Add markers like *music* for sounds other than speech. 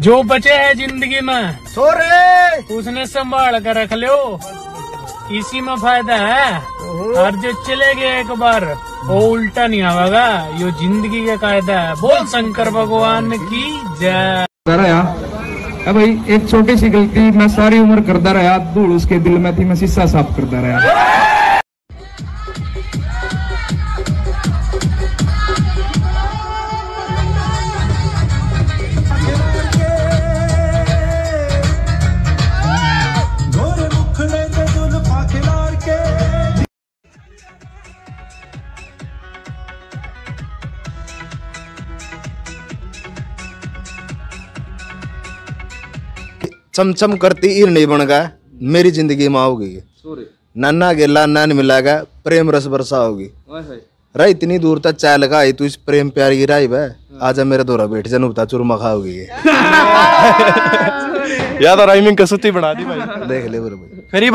जो बचे है ज़िंदगी में सो रहे उसने संभाल कर रख लो। इसी में फ़ायदा है। और जो चले गए एक बार वो उल्टा नहीं आवागा। यो ज़िंदगी का कायदा है। बोल शंकर भगवान की जय। कर रहा। भाई एक छोटी सी गलती मैं सारी उम्र करता रहा। धूल उसके दिल में थी मैं शीशा साफ़ करता रहा। चमचम करती ईर नहीं बन गया मेरी ज़िंदगी में आओगी। नन्ना गेला नान मिलागा प्रेम रस बरसा होगी। रहा इतनी दूर तक चाय लगा आई तू इस प्रेम प्यार की राई भाई आजा मेरे दौरा बैठ जन नुबता चूरमा खाओगी *laughs* *laughs* याद राइमिंग कसौती बना दी भाई। देख ले बरोबर फिर